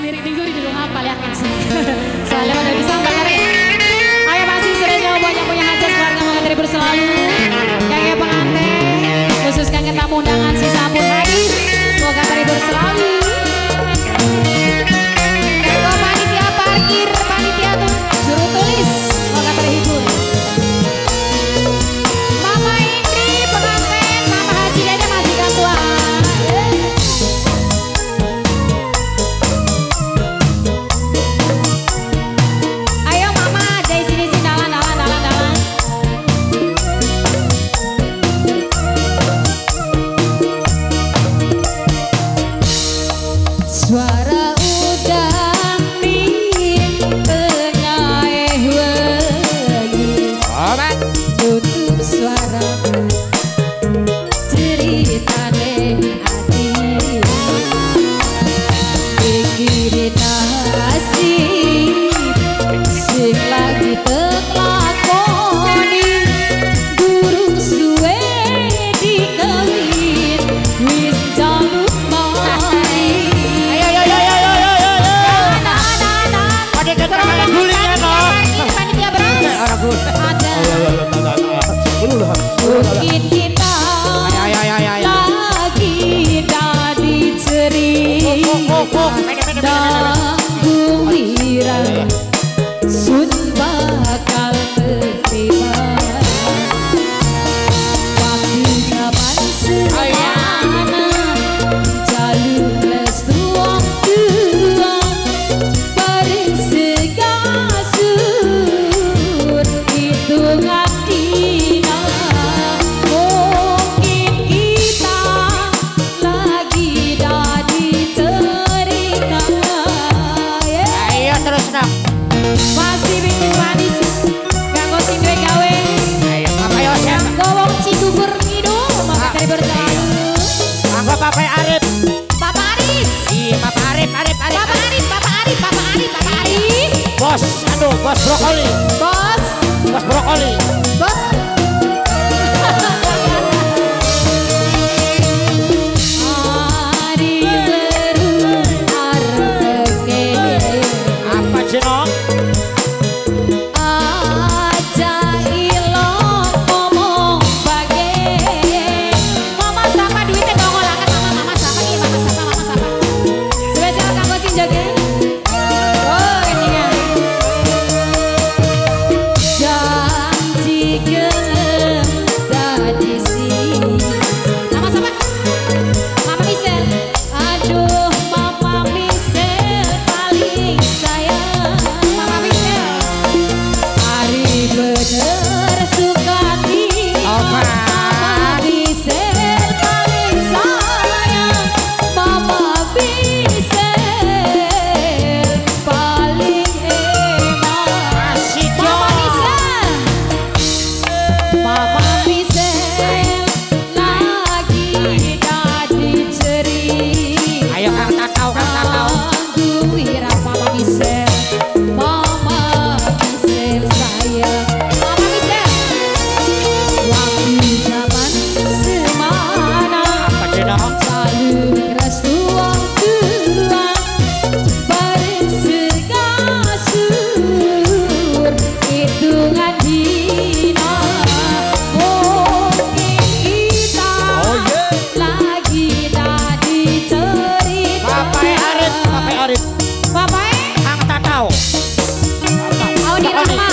lirik minggu di dulu ngapal yakin sih. Soalnya udah bisa bakar Ayo pasti sudah jauh banyak punya hajat keluarga mengalir berselalu. Yang ya pengantin, khususnya tamu undangan si sabun lagi. Semoga terhibur selalu. Cafe it. Mami.